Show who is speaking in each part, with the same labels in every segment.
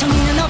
Speaker 1: to me
Speaker 2: enough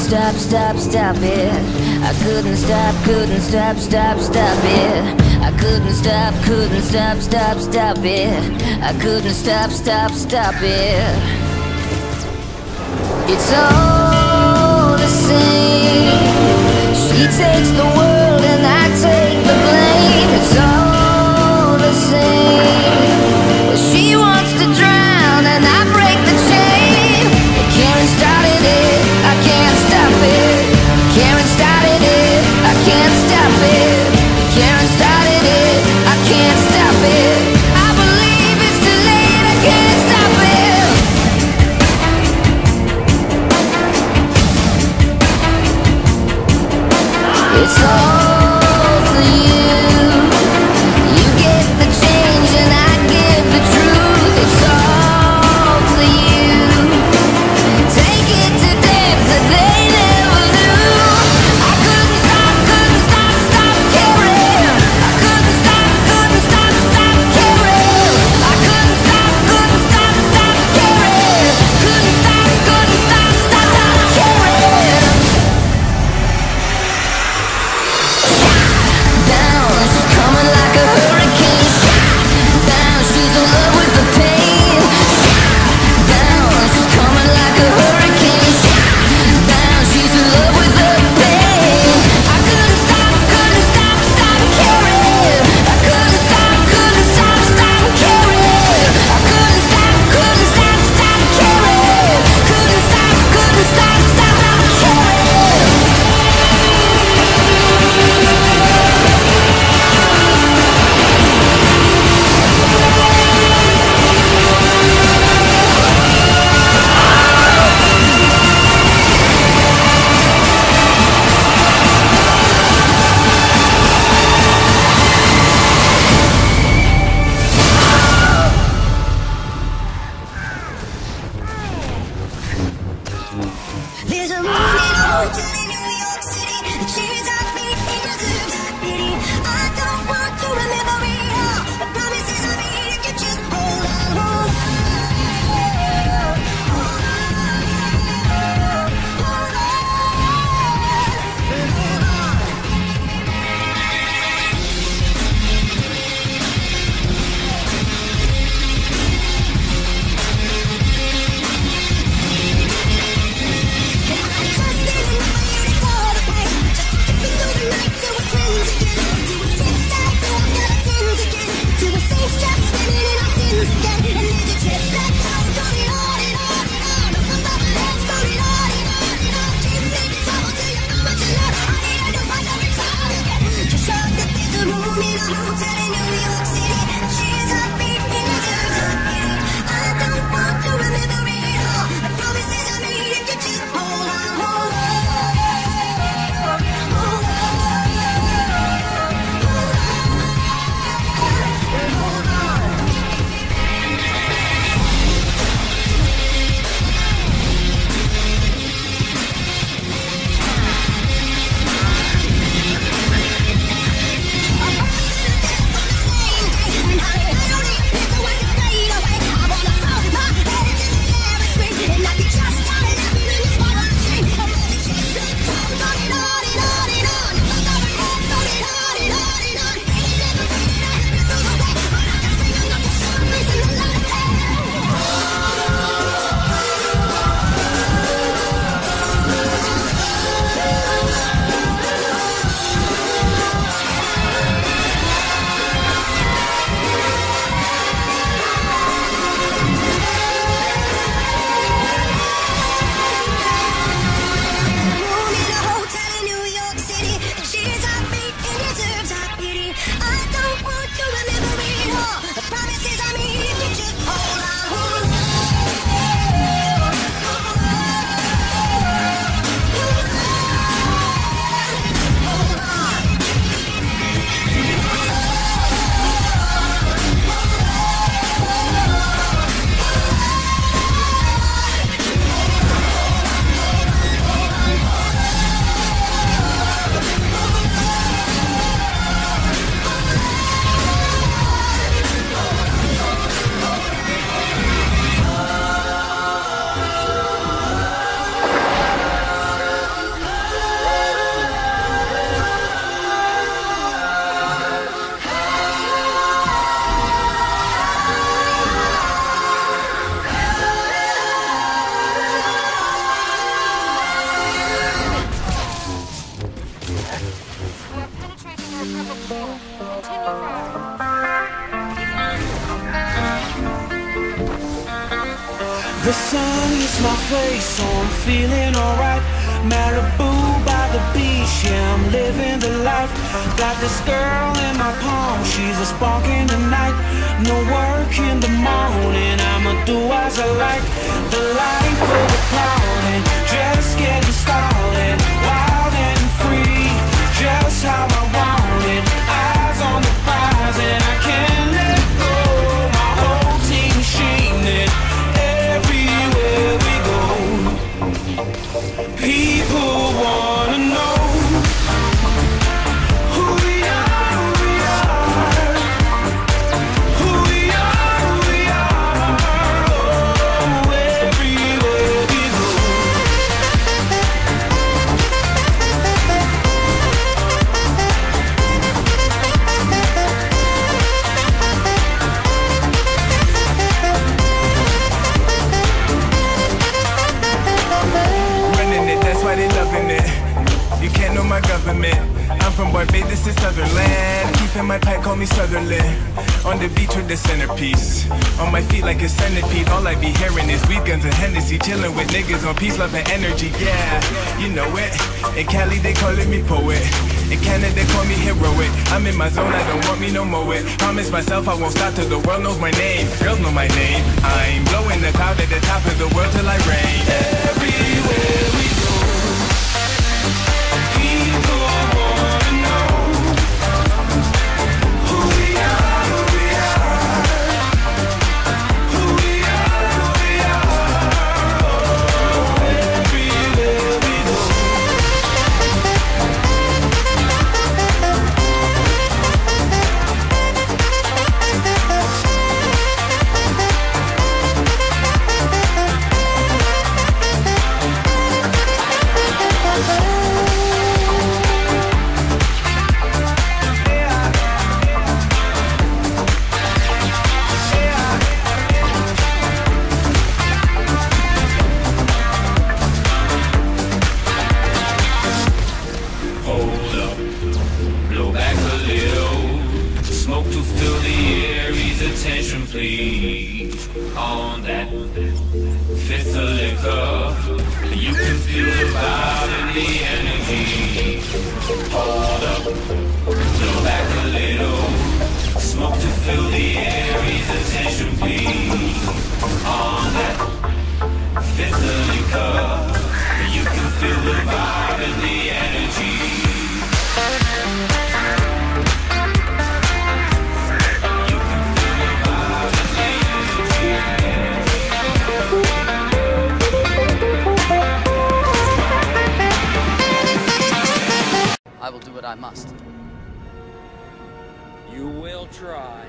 Speaker 2: stop, stop,
Speaker 3: stop it. I couldn't stop, couldn't stop, stop, stop it. I couldn't stop, couldn't stop, stop, stop it. I couldn't stop, stop, stop it. It's all the same. She takes the world and I take the blame. It's all the same. The
Speaker 4: sun is my face, so I'm feeling alright. Malibu by the beach, yeah, I'm living the life. Got this girl in my palm, she's a spark in the night. No work in the morning, I'ma do as I like. The life of the clown just getting started. Wild and free, just how I and I can't My
Speaker 5: pipe, call me Sutherland. On the beach with the centerpiece. On my feet like a centipede. All I be hearing is weed guns and Hennessy. Chilling with niggas on peace, love, and energy. Yeah, you know it. In Cali, they calling me poet. In Canada, they call me heroic. I'm in my zone, I don't want me no more. It. Promise myself I won't stop till the world knows my name. Girls know my name. I'm blowing the cloud at the top of the world till I reign.
Speaker 6: You
Speaker 7: will
Speaker 8: try.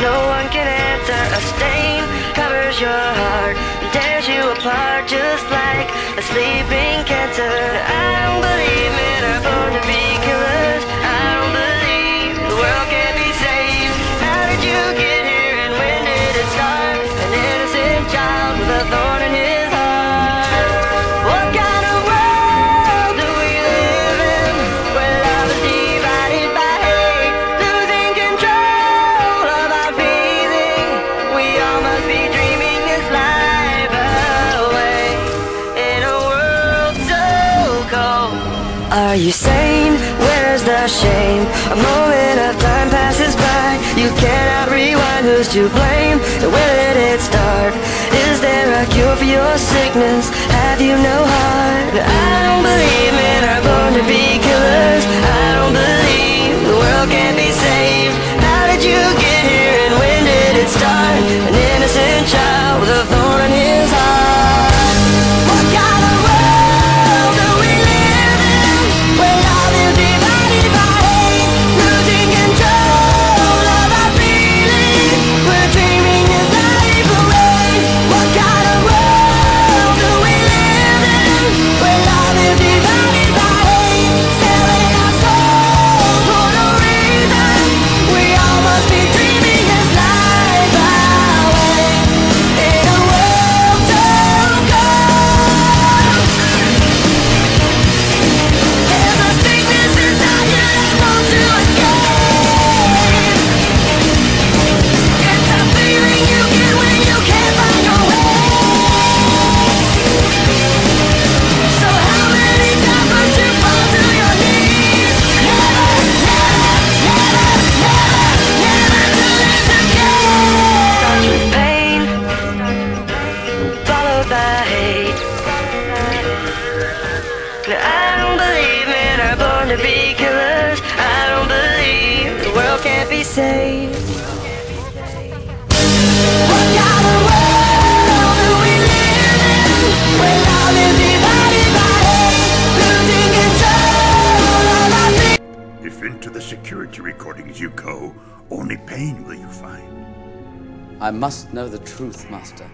Speaker 9: No one can answer. A stain covers your heart, and tears you apart, just like a sleeping cancer. who's to blame? Where did it start? Is there a cure for your sickness? Have you no heart? I don't believe it
Speaker 8: into the security recordings you go, only pain will you find.
Speaker 7: I must know the truth, Master.